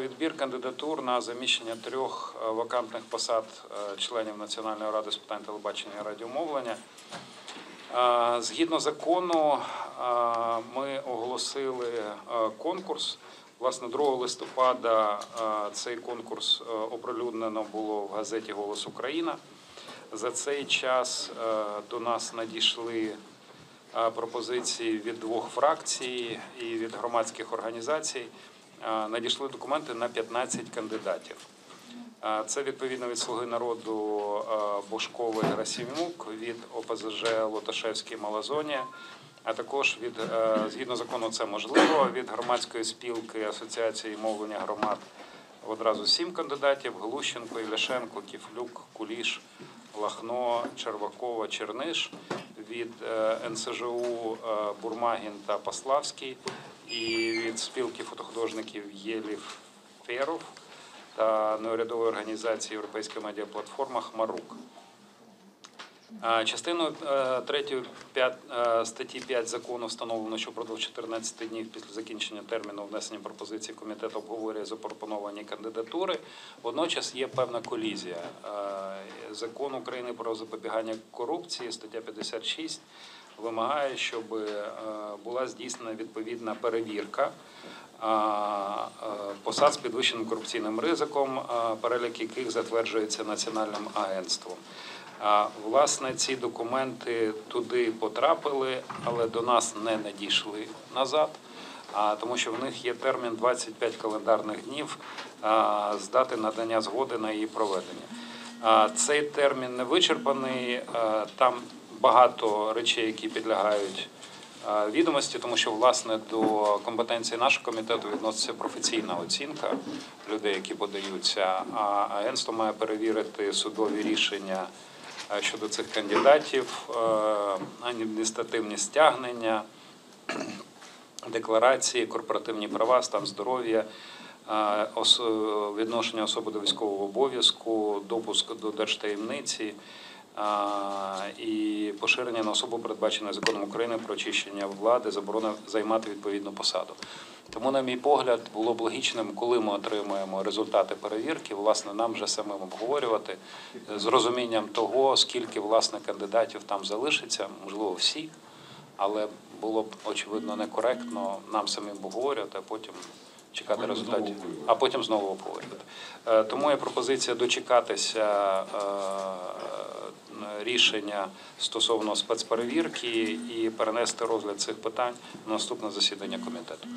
відбір кандидатур на заміщення трьох е, вакантних посад е, членів Національної ради з питань телебачення і радіомовлення. Е, Згідно закону, ми оголосили конкурс. Власне, 2 листопада цей конкурс оприлюднено було в газеті Голос Україна. За цей час до нас надійшли пропозиції від двох фракцій і від громадських організацій. Е, Надійшли документи на 15 кандидатів. Е, Це відповідно від Слуги народу е, Бошковий від ОПЗЖ Лоташевський Малазонія, а також від згідно закону це можливо від громадської спілки Асоціації мовлення громад одразу сім кандидатів: Глущенко, Іляшенко, Кіфлюк, Куліш, Лахно, Червакова, Черниш від НСЖУ Бурмагін та Паславський і від спілки фотохудожників Єлів Феров та неурядової організації Європейська медіаплатформа Хмарук. А, Частиною 3 статті 5 закону встановлено, що впродовж 14 днів після закінчення терміну внесення пропозицій комітет обговорює запропоновані кандидатури. Водночас є певна колізія. Е, Закон України про запобігання корупції, стаття 56, вимагає, щоб е, була здійснена відповідна перевірка е, посад з підвищеним корупційним ризиком, перелік яких затверджується національним агентством. Власне, ці документи туди потрапили, але до нас не надійшли назад, тому що в них є термін 25 календарних днів з дати надання згоди на її проведення. Цей термін не вичерпаний, там багато речей, які підлягають відомості, тому що власне до компетенції нашого комітету відноситься професійна оцінка людей, які подаються. А агентство має перевірити судові рішення щодо цих кандидатів, адміністративні стягнення, декларації, корпоративні права, стан здоров'я. Відношення особи до військового обов'язку, допуск до держтаємниці і поширення на особу, передбачене законом України про очищення влади, заборона займати відповідну посаду. Тому, на мій погляд, було б логічним, коли ми отримаємо результати перевірки, власне, нам вже самим обговорювати з розумінням того, скільки власне кандидатів там залишиться, можливо, всі, але було б очевидно некоректно нам самим обговорювати, а потім чекати результатів, а потім знову обговорювати. Е, Тому є пропозиція дочекатися е, рішення стосовно спецперевірки і перенести розгляд цих питань на наступне засідання комітету.